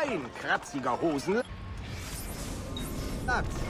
Kein kratziger Hosen. Platz.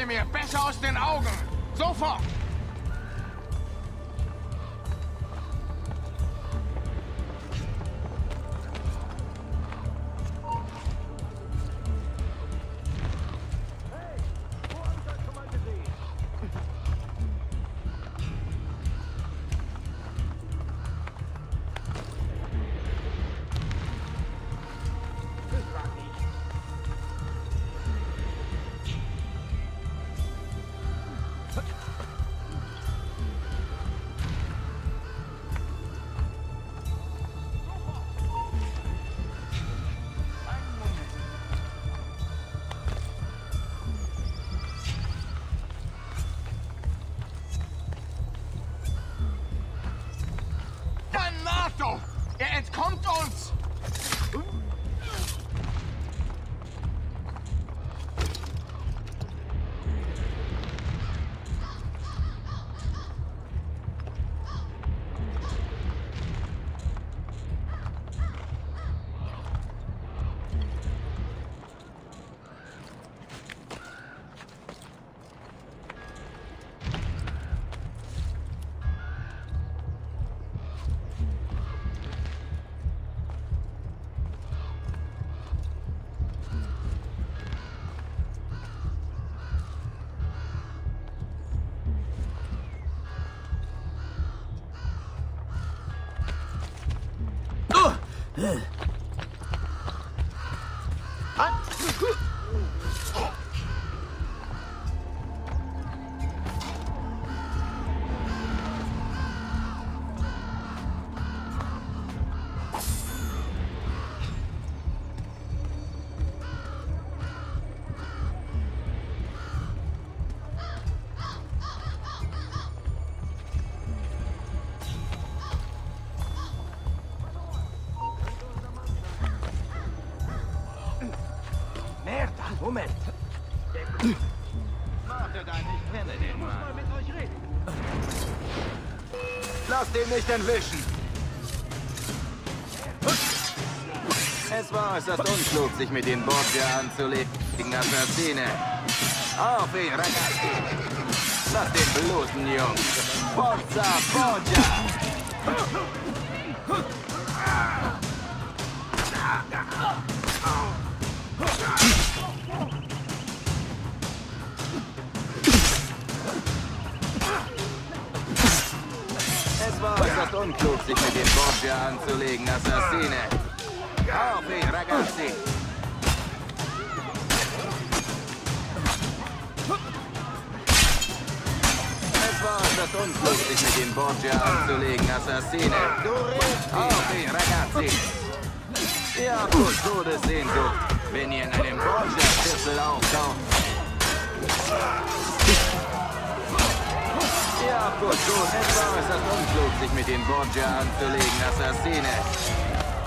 Geh mir besser aus den Augen! Sofort! あっ! Nicht entwischen. Es war äußerst unklug, sich mit den Borgia anzulegen, Assassine. Auf ihn, ragazzi! Lass den bluten, Jungs! Forza Borgia! Unklug, sich mit den Borgia anzulegen, Assassine. Auf ihn, ragazzi! Es war äußerst unklug, sich mit den Borgia anzulegen, Assassine. Auf ihn, ragazzi! Ihr habt wohl Todessehnsucht, wenn ihr in einem Borgia-Schlüssel auftaucht. Ja, Kultur, es war äußerst unklug, sich mit den Borgia anzulegen, Assassine.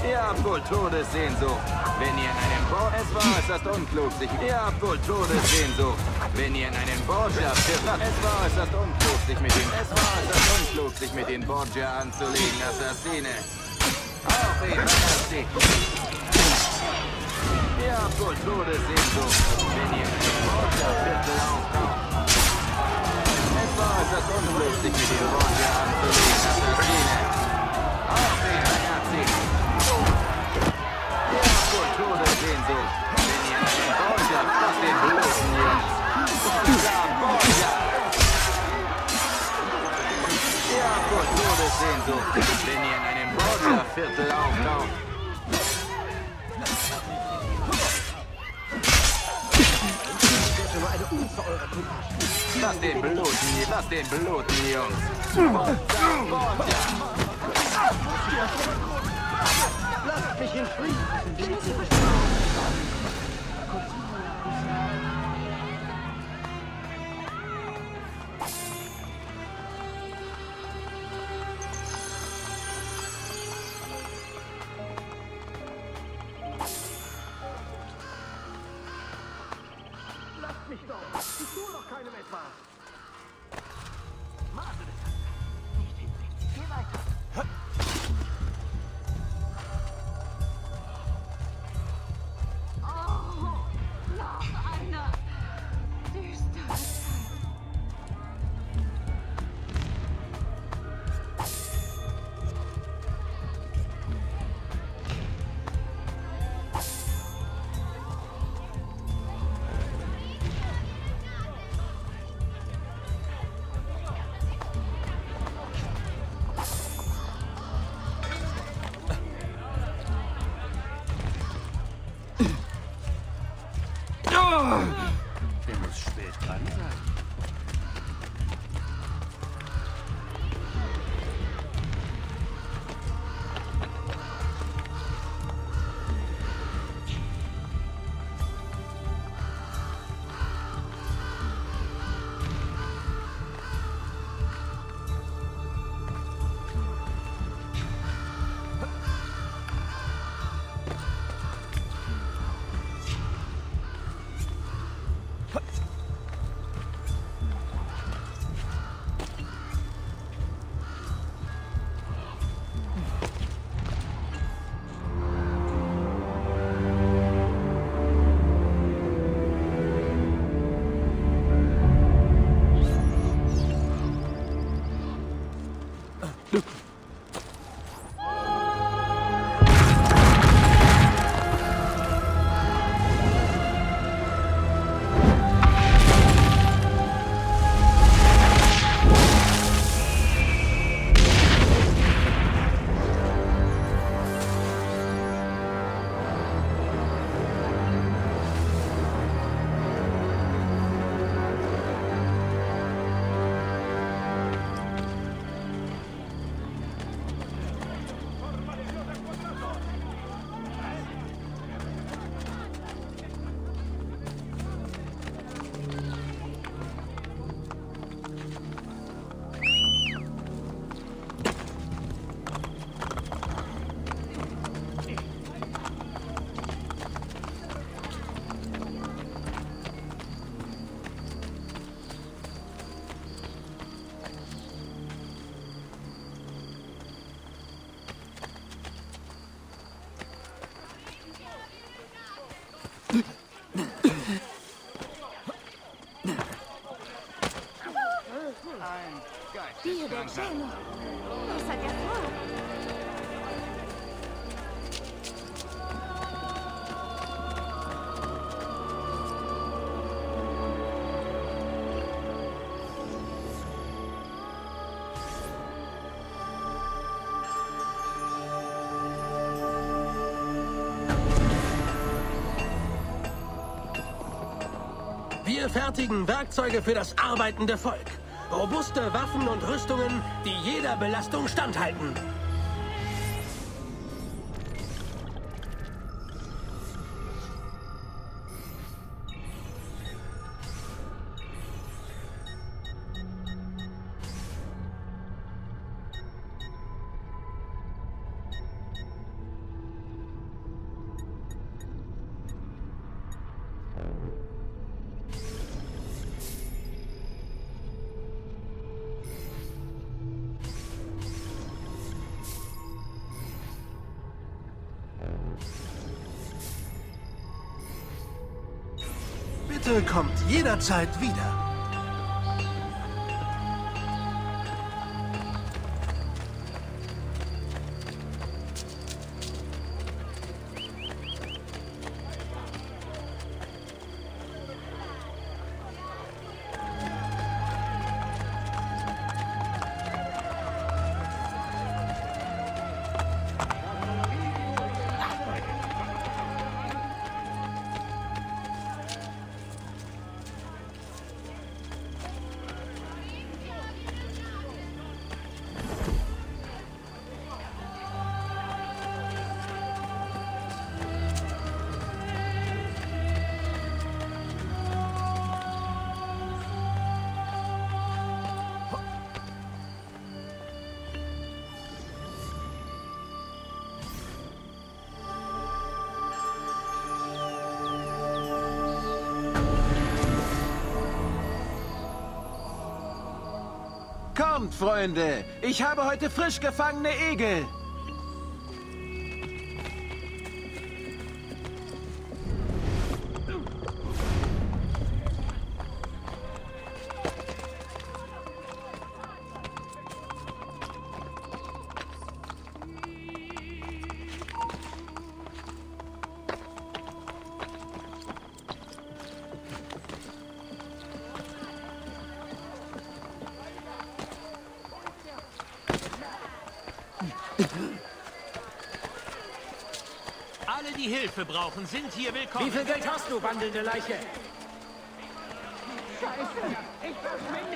Ihr habt wohl Todessehnsucht, wenn ihr in einem Bo... Es war äußerst unklug, sich... Ihr habt wohl Todessehnsucht, wenn ihr in einen Borgia... Es war äußerst unklug, sich mit den... Es war äußerst unklug, sich mit den Borgia anzulegen, Assassine. Auf ihn, ragazzi! Ihr habt wohl Todessehnsucht, wenn ihr in einem Borgia-Viertel auftaucht. Es war äußerst unklug, sich mit den Borgia anzulegen, Assassine. Auf ihn, ragazzi! Ihr habt wohl Todessehnsucht, wenn ihr einen Borgia aus den Bluten Lass den bluten, lass den bluten, Jungs. Borgia, Borgia! Lasst mich in Frieden. Dio fertigen Werkzeuge für das arbeitende Volk. Robuste Waffen und Rüstungen, die jeder Belastung standhalten. Bitte kommt jederzeit wieder. Kommt, Freunde! Ich habe heute frisch gefangene Egel! Hilfe brauchen, sind hier willkommen. Wie viel Geld hast du, wandelnde Leiche? Ich verschwinde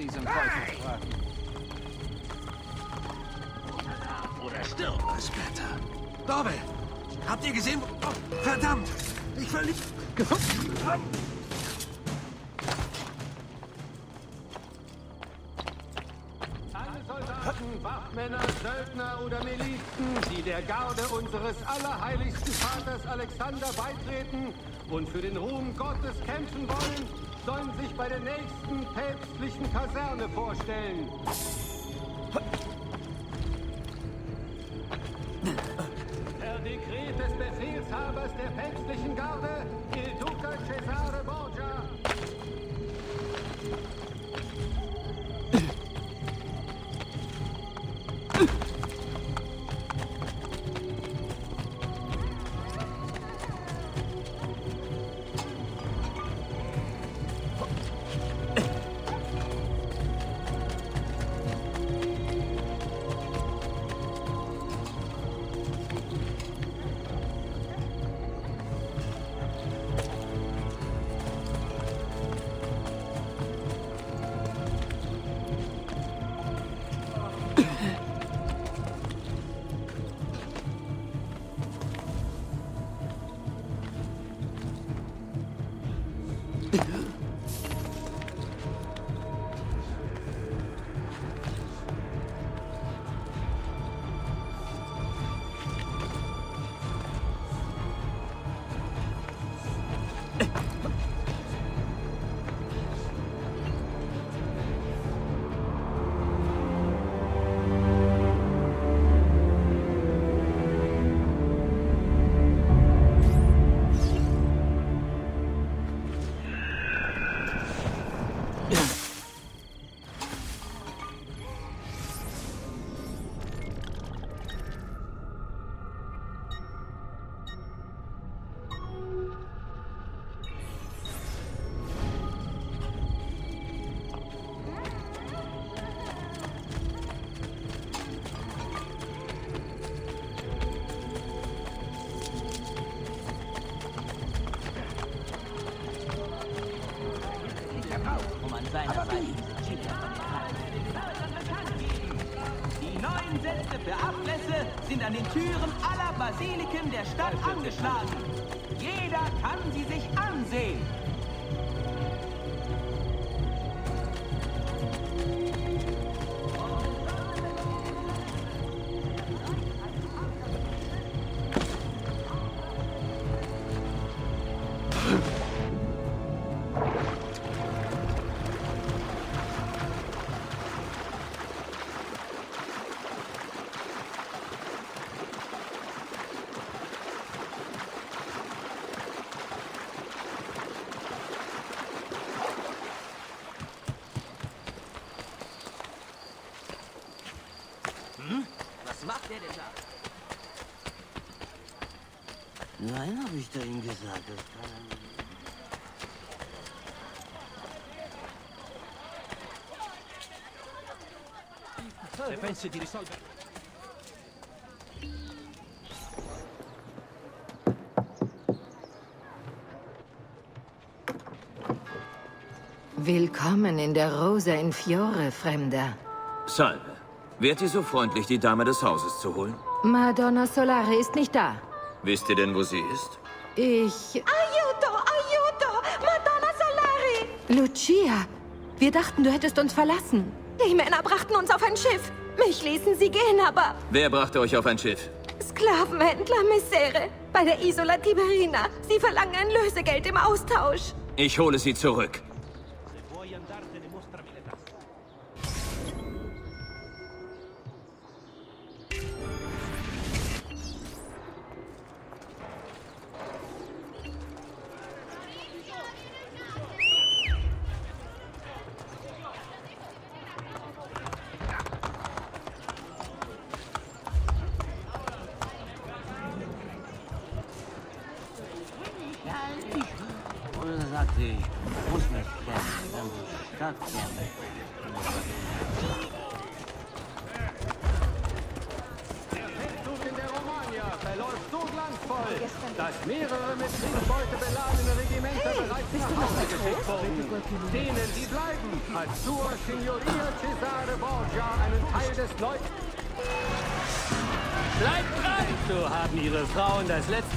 diesem Teufelsbraten? Oder stirb, Splatter. Dorbe, habt ihr gesehen? Oh, verdammt! Ich verlieb... Gefunden! Alle Soldaten, Wachmänner, Söldner oder Milizen, die der Garde unseres allerheiligsten Vaters Alexander beitreten und für den Ruhm Gottes kämpfen wollen, sollen sich bei der nächsten päpstlichen Kaserne vorstellen. Per Dekret des Befehlshabers der päpstlichen Garde, Il Duca Cesare Borgia. Da ihm gesagt. Das kann er nicht. Se pensi di risolvere... Willkommen in der Rosa in Fiore, Fremder. Salve. Wärt ihr so freundlich, die Dame des Hauses zu holen? Madonna Solare ist nicht da. Wisst ihr denn, wo sie ist? Ich... Aiuto, aiuto! Madonna Solari! Lucia, wir dachten, du hättest uns verlassen. Die Männer brachten uns auf ein Schiff. Mich ließen sie gehen, aber Wer brachte euch auf ein Schiff? Sklavenhändler Messere bei der Isola Tiberina. Sie verlangen ein Lösegeld im Austausch. Ich hole sie zurück.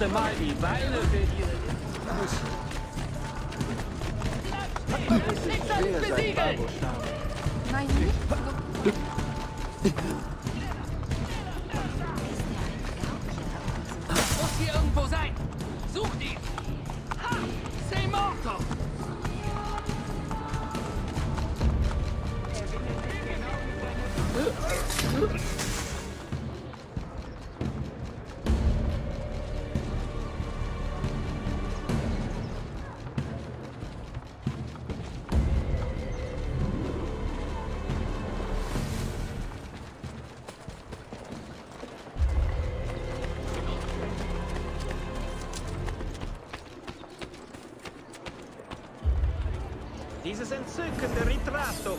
Letzte Mal die Beine für ihre... Nein, Muss hier irgendwo sein! Sucht ihn! Ha! Sei morto! Dieses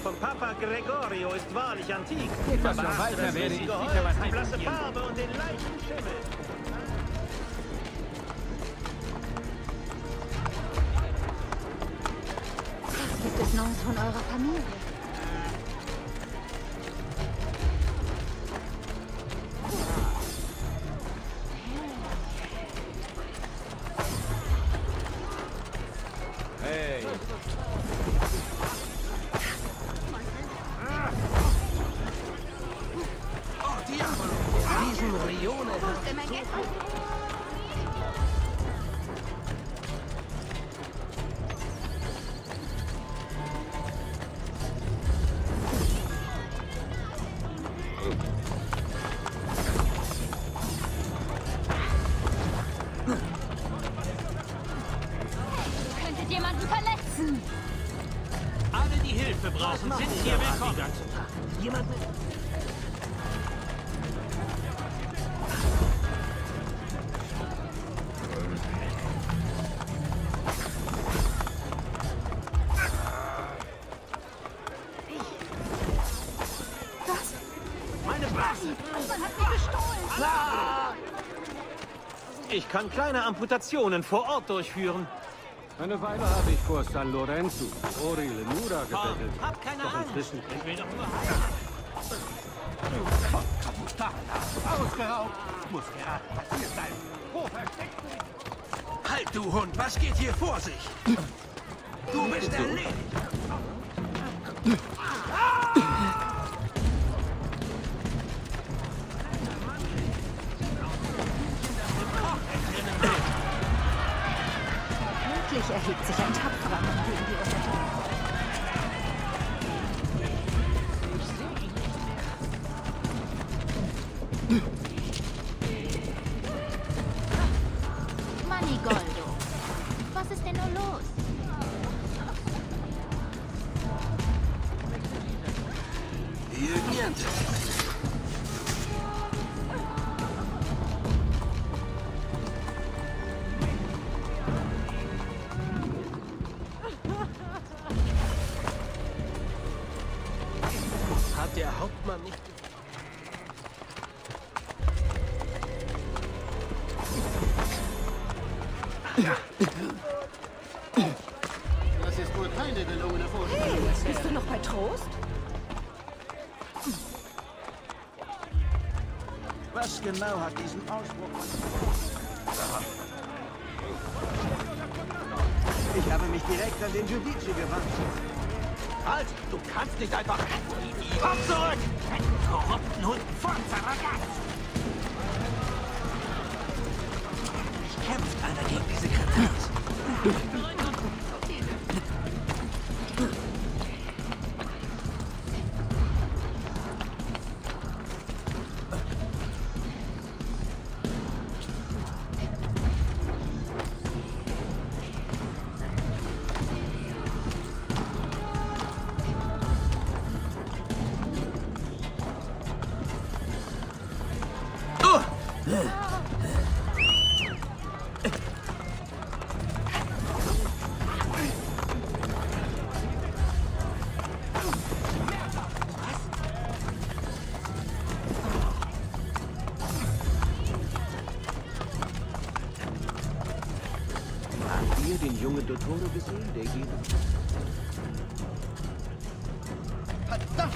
von Papa Gregorio ist wahrlich antik. Etwas Aber weiter werde ich sicher was die blasse. Farbe und den leichten Schimmel. Was gibt es Neues von eurer Familie? Diesen kann kleine Amputationen vor Ort durchführen. Eine Weile habe ich vor San Lorenzo, Ori Lemura Komm, gebettelt. hab keine Doch inzwischen Ich will doch nur. Ausgeraubt! Muss gerade passiert sein. Wo versteckt du dich? Halt, du Hund! Was geht hier vor sich? Du bist erledigt! Endlich erhebt sich ein tapferer gegen die Unterdrückung. Was genau hat diesen Ausbruch Ich habe mich direkt an den Judici gewandt. Halt! Du kannst nicht einfach... Komm zurück! Einen korrupten Hund von Saragat! Kämpft einer gegen diese Kretenz? ihr den jungen Dottore gesehen, der hier... Verdammt!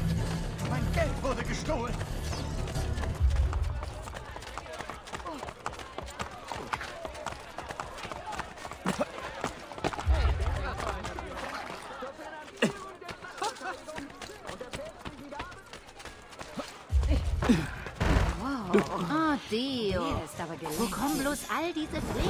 Mein Geld wurde gestohlen! Wow. Oh, Dio. Wo kommen bloß all diese Flegel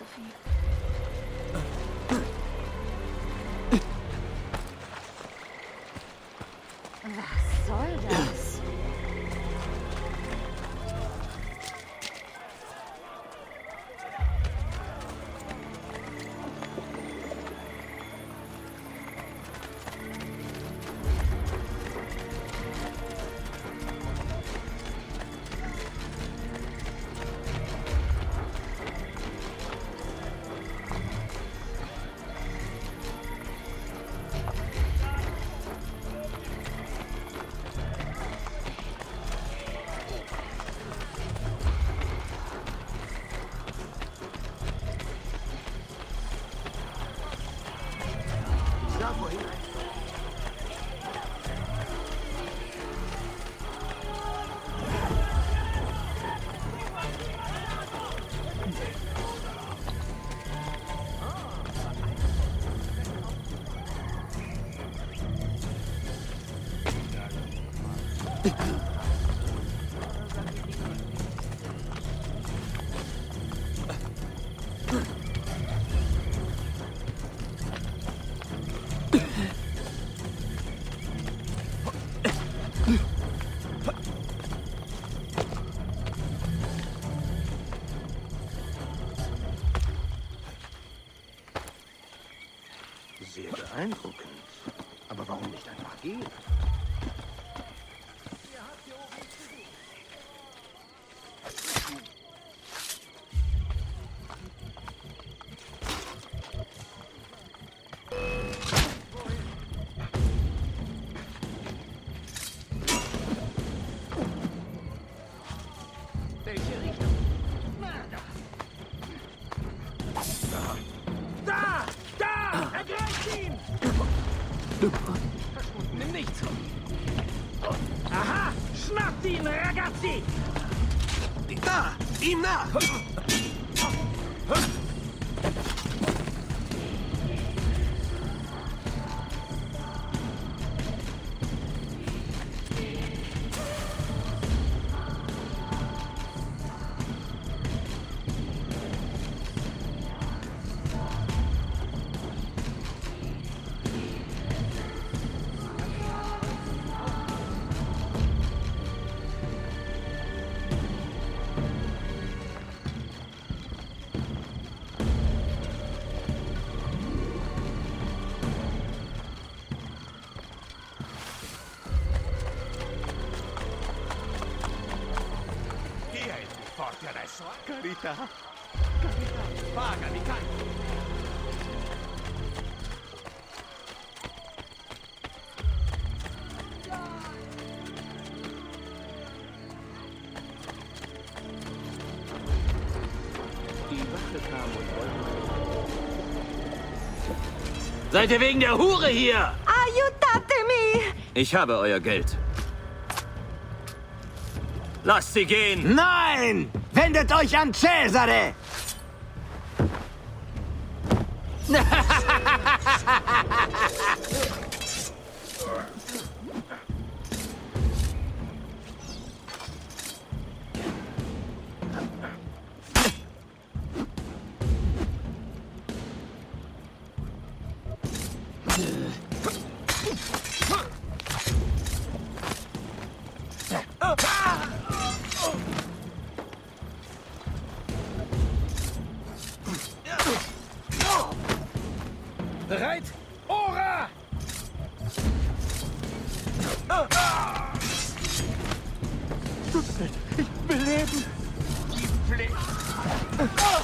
arbeite ich Da wohin? Welche Richtung? Da! Da! Ergreift ihn! Verschwunden im Nichts. Aha! Schnappt ihn, ragazzi! Da! Ihm nach! Seid ihr wegen der Hure hier? Aiutatemi! Ich habe euer Geld. Lasst sie gehen! Nein! Wendet euch an Cesare! Oh!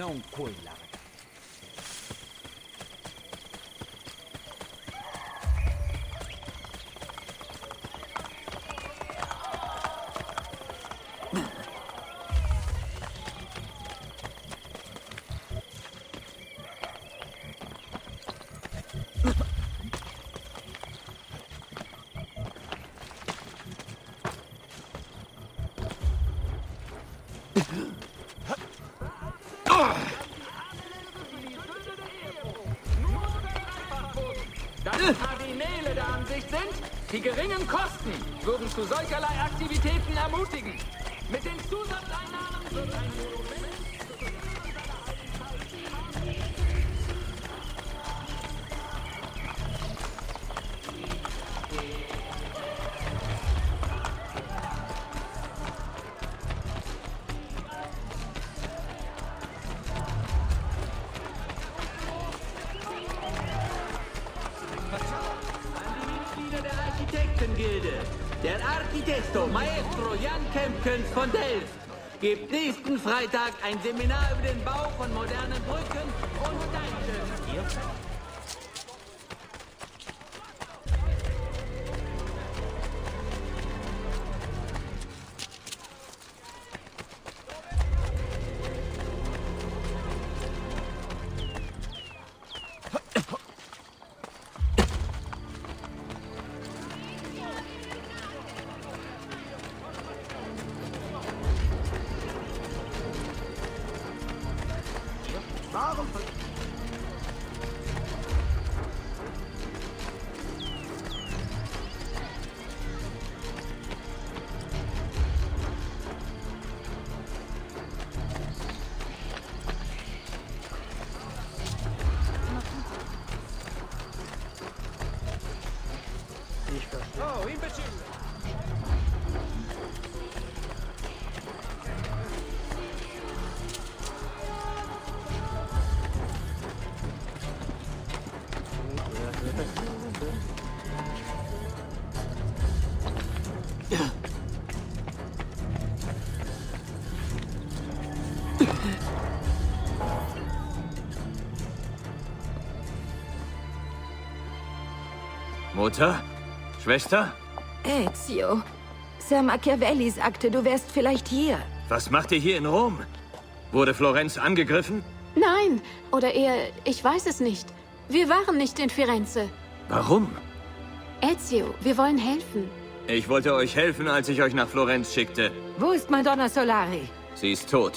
Não coila. Die geringen Kosten würden zu solcherlei Aktivitäten ermutigen. Mit den Zusatzeinnahmen wird ein Monument nächsten Freitag ein Seminar über den Bau von modernen Brücken und Steinschiffen. Mutter? Schwester? Ezio. Sir Machiavelli sagte, du wärst vielleicht hier. Was macht ihr hier in Rom? Wurde Florenz angegriffen? Nein, oder eher, ich weiß es nicht. Wir waren nicht in Firenze. Warum? Ezio, wir wollen helfen. Ich wollte euch helfen, als ich euch nach Florenz schickte. Wo ist Madonna Solari? Sie ist tot.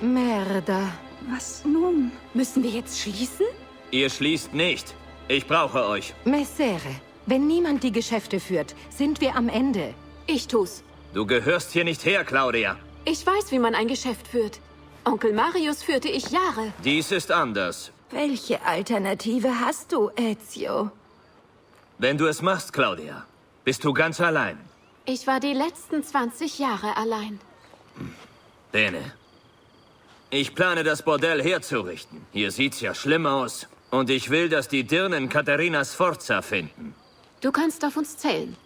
Merda. Was nun? Müssen wir jetzt schließen? Ihr schließt nicht. Ich brauche euch. Messere. Wenn niemand die Geschäfte führt, sind wir am Ende. Ich tu's. Du gehörst hier nicht her, Claudia. Ich weiß, wie man ein Geschäft führt. Onkel Marius führte ich Jahre. Dies ist anders. Welche Alternative hast du, Ezio? Wenn du es machst, Claudia, bist du ganz allein. Ich war die letzten 20 Jahre allein. Bene. Ich plane, das Bordell herzurichten. Hier sieht's ja schlimm aus. Und ich will, dass die Dirnen Katharina Sforza finden. Du kannst auf uns zählen.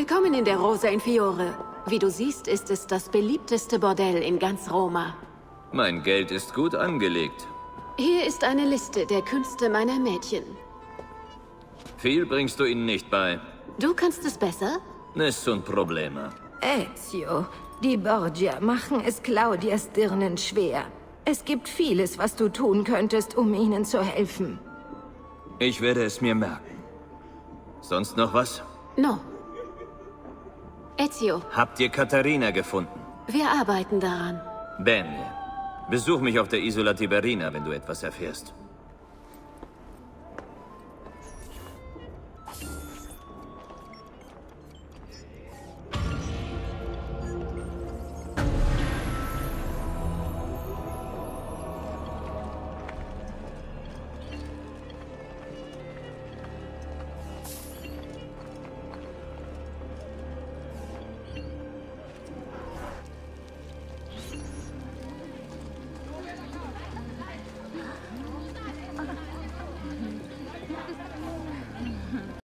Willkommen in der Rosa in Fiore. Wie du siehst, ist es das beliebteste Bordell in ganz Roma. Mein Geld ist gut angelegt. Hier ist eine Liste der Künste meiner Mädchen. Viel bringst du ihnen nicht bei. Du kannst es besser? Nessun problema. Ezio, die Borgia machen es Claudias Dirnen schwer. Es gibt vieles, was du tun könntest, um ihnen zu helfen. Ich werde es mir merken. Sonst noch was? No. Ezio, Habt ihr Katharina gefunden? wir arbeiten daran. Bene. Besuch mich auf der Isola Tiberina, wenn du etwas erfährst.